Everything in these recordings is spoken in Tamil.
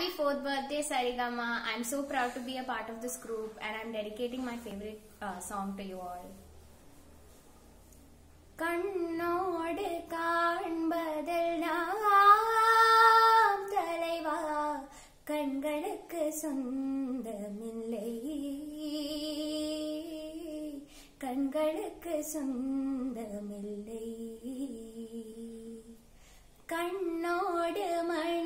Happy fourth birthday, Sarigama. I'm so proud to be a part of this group and I'm dedicating my favorite uh, song to you all. கண்ணோடு காண்பதெல்லாம் தலைவா கண்களுக்கு சொந்தமில்லை கண்களுக்கு சொந்தமில்லை கண்ணோடு மணியானாயத்த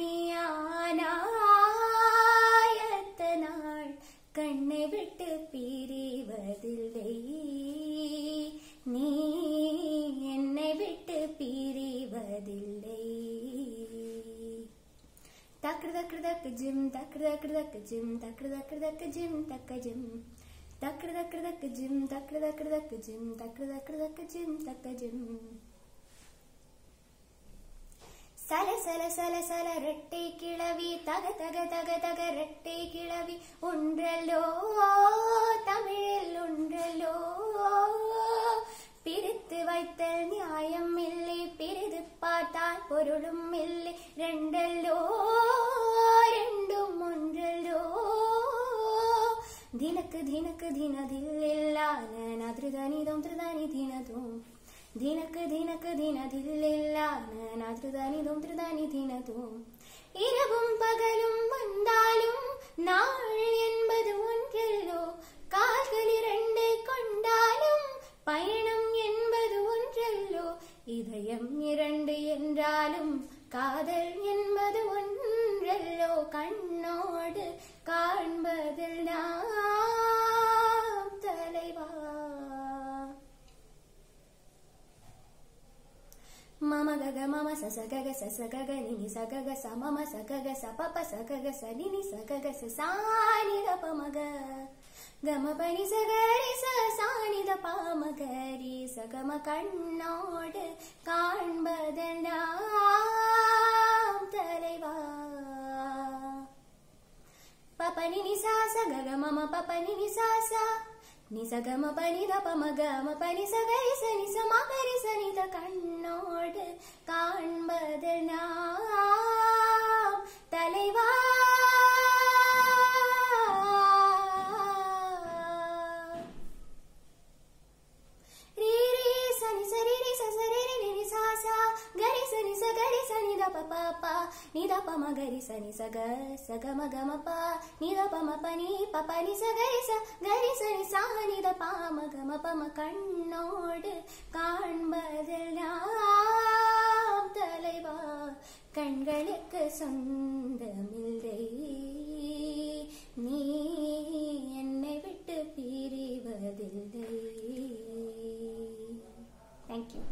Duck, duck, duck, Jim, duck, duck, duck, Jim, duck, duck, duck, Jim, duck, Jim. Duck, duck, duck, Jim, duck, duck, duck, Jim, duck, duck, duck, Jim, duck, Jim. സല സല സല സല രട്ടേ കിളവി തക തക തക തക രട്ടേ കിളവി ഉണ്ടല്ലോ തമിഴിലുണ്ടല്ലോ പിരിത്ത് വൈത്തൽ ന്യായം ഇല്ലേ പിരിത് പാട്ടാൽ പൊരുളും ഇല്ലേ രണ്ടല്ലോ தினக்கு தினக்கு தின தில்லாத நதிருதனிதம் திருதனி தினதும். தினக்கு தினக்கு தின தில்லாத நதிருதனிதம் திருதனி தினதும். இரவும் பகலும் வந்தாலும் நாள் என்பது ஒன்றல்லோ? கால்கள் இரண்டை கொண்டாலும் பயணம் என்பது ஒன்றல்லோ? இதயம் இரண்டு என்றாலும் காதல் என்பது ஒன்றல்லோ? கண்ணோடு கா மம கக மம சச கக சச கக நினி ச கக ச மம ச கக ச பப ச கக ச நினி ச கக ச சானி த ப மக கம பனி ச கரி ச சானி த ப ம கரி ச கம கண்ணோடு காண்பதெல்லாம் தலைவா பப நினி சா ச கக மம பப நினி நிசகம பனித பமகம பனி சகை சனி சமகரி சனித கண்ணோடு காண்பது நான் ಗರಿ ಸ ನಿ ದ ಪ ಪ ಪ ನಿ ದ ಪ ಮ ಗರಿ ಸ ನಿ ಸ ಗ ಸ ಗ ಮ ಗ ಮ ಪ ನಿ ದ ಪ ಮ ಪ ನಿ ಪ ಪ ನಿ ಸ ಗರಿ ಸ ಗರಿ ಸ ನಿ ಸ ನಿ கண்ணோடு காண்பதில் தலைவா கண்களுக்கு சொந்தமில்லை நீ என்னை விட்டு பிரிவதில்லை தேங்க்யூ